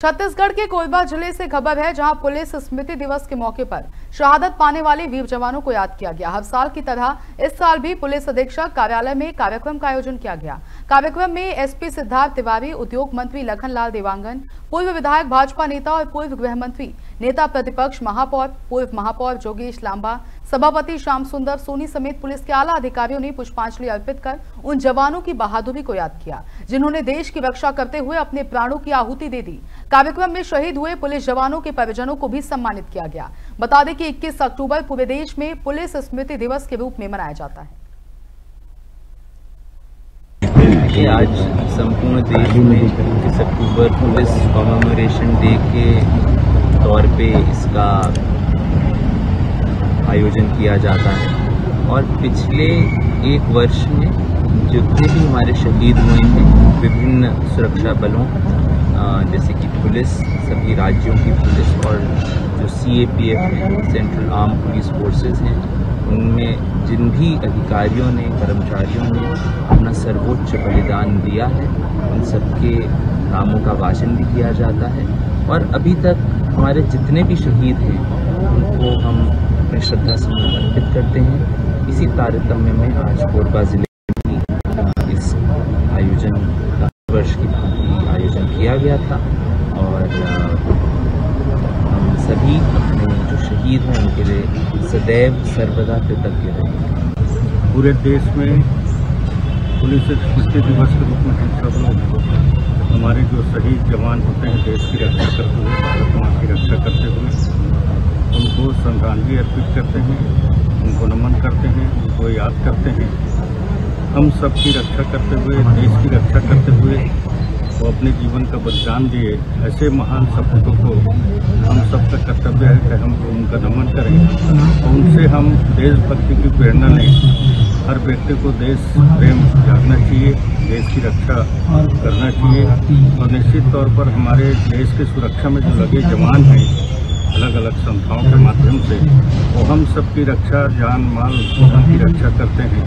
छत्तीसगढ़ के कोरबा ज़िले से खबर है, जहाँ पुलिस स्मृति दिवस के मौके पर शहादत पाने वाले वीर जवानों को याद किया गया। हर साल की तरह इस साल भी पुलिस अधीक्षक कार्यालय में कार्यक्रम का आयोजन किया गया। कार्यक्रम में एसपी सिद्धार्थ तिवारी, उद्योग मंत्री लखनलाल देवांगन, पूर्व विधायक भाजपा नेता और पूर्व गृह मंत्री नेता प्रतिपक्ष महापौर, पूर्व महापौर जोगेश लांबा सभापति श्याम सुंदर सोनी समेत पुलिस के आला अधिकारियों ने पुष्पांजलि अर्पित कर उन जवानों की बहादुरी को याद किया, जिन्होंने देश की रक्षा करते हुए अपने प्राणों की आहुति दे दी। कार्यक्रम में शहीद हुए पुलिस जवानों के परिजनों को भी सम्मानित किया गया। बता दें कि 21 अक्टूबर पूरे देश में पुलिस स्मृति दिवस के रूप में मनाया जाता है। आज संपूर्ण देश में इक्कीस अक्टूबर पुलिस कॉमेमोरेशन डे के तौर पे इसका आयोजन किया जाता है। और पिछले एक वर्ष में जितने भी हमारे शहीद हुए हैं, विभिन्न सुरक्षा बलों जैसे कि पुलिस, सभी राज्यों की पुलिस और जो सी ए पी एफ़ है सेंट्रल आर्म पुलिस फोर्सेस हैं, उनमें जिन भी अधिकारियों ने, कर्मचारियों ने अपना सर्वोच्च बलिदान दिया है, उन सबके नामों का वाचन भी किया जाता है। और अभी तक हमारे जितने भी शहीद हैं, उनको हम अपने श्रद्धा सुमन अर्पित करते हैं। इसी तारतम्य में आज कोरबा ज़िले में इस आयोजन का वर्ष की आयोजन किया गया था और हम सभी अपने जो शहीद हैं, उनके लिए सदैव सर्वदा कृतज्ञ रहेंगे पूरे देश में पुलिस स्मृति दिवस के रूप में हम सब लोग हमारे जो शहीद जवान होते हैं, देश की रक्षा करते हुए, भारत माँ की रक्षा करते हुए उनको श्रद्धांजलि अर्पित करते हैं, उनको नमन करते हैं, उनको याद करते हैं। हम सबकी रक्षा करते हुए, देश की रक्षा करते हुए, वो अपने जीवन का बलिदान दिए, ऐसे महान सपूतों को हम सबका कर्तव्य है कि हम उनका नमन करें। और उनसे हम देशभक्ति की प्रेरणा लें। हर व्यक्ति को देश प्रेम जागना चाहिए, देश की रक्षा करना चाहिए। और निश्चित तौर पर हमारे देश की सुरक्षा में जो लगे जवान हैं अलग अलग संस्थाओं के माध्यम से वो हम सबकी रक्षा जान माल की रक्षा करते हैं।